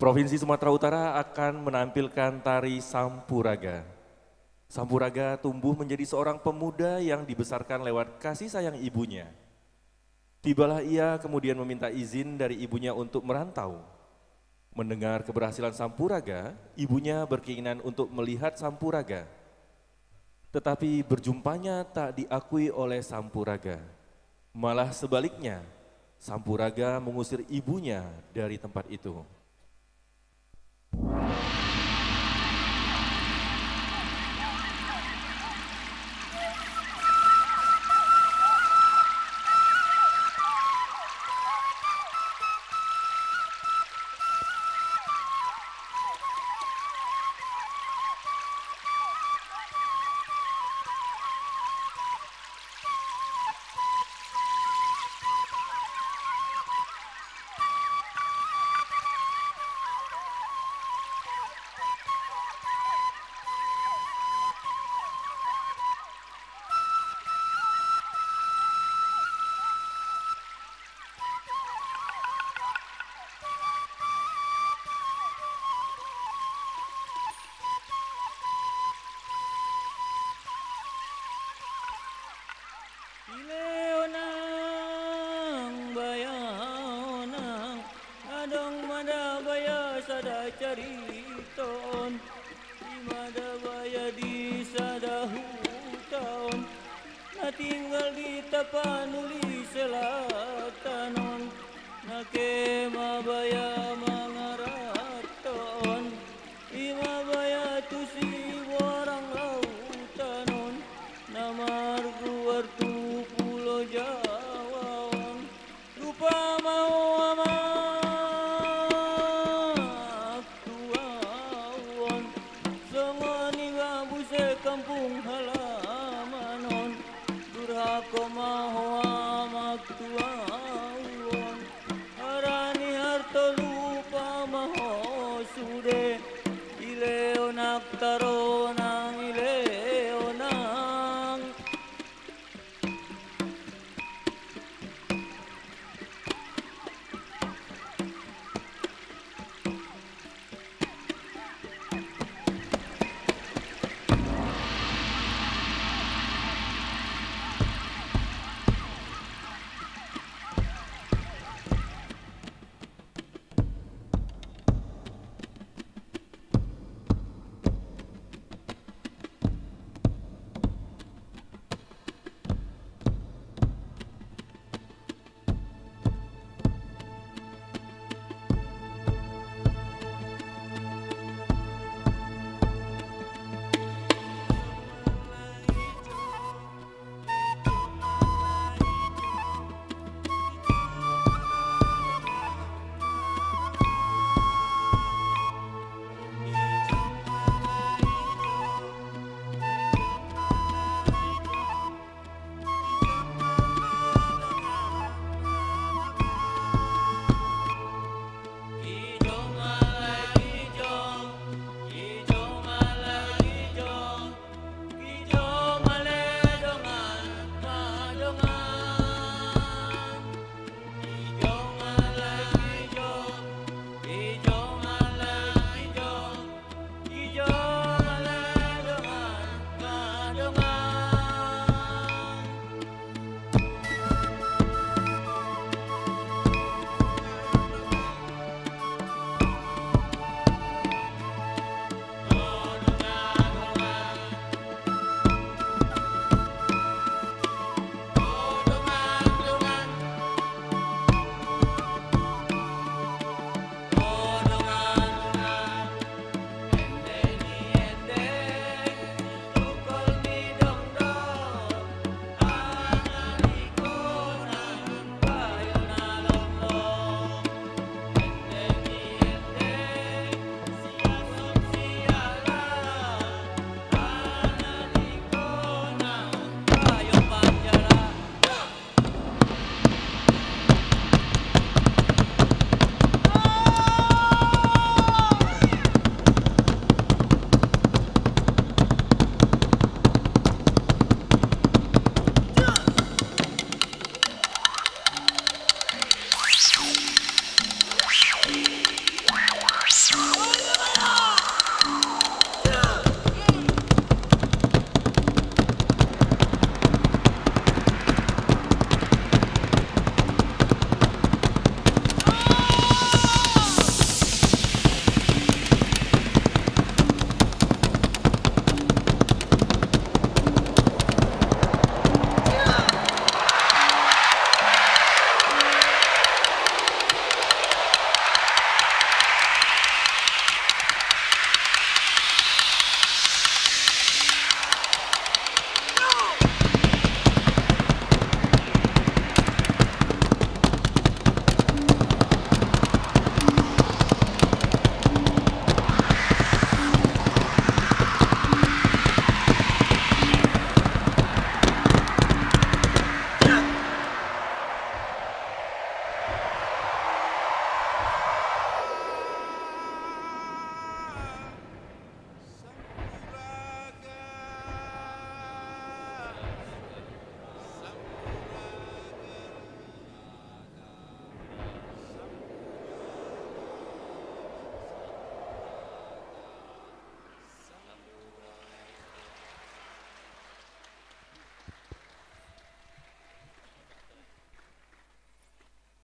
Provinsi Sumatera Utara akan menampilkan tari Sampuraga. Sampuraga tumbuh menjadi seorang pemuda yang dibesarkan lewat kasih sayang ibunya. Tibalah ia kemudian meminta izin dari ibunya untuk merantau. Mendengar keberhasilan Sampuraga, ibunya berkeinginan untuk melihat Sampuraga. Tetapi berjumpanya tak diakui oleh Sampuraga. Malah sebaliknya, Sampuraga mengusir ibunya dari tempat itu. Ileonang bayanang. Adong madabaya sada cariton. Di madabaya di sada hutan. Na tinggal di tapanuli selatanon. Na kemabaya mangaraton. Imabaya tusi второй.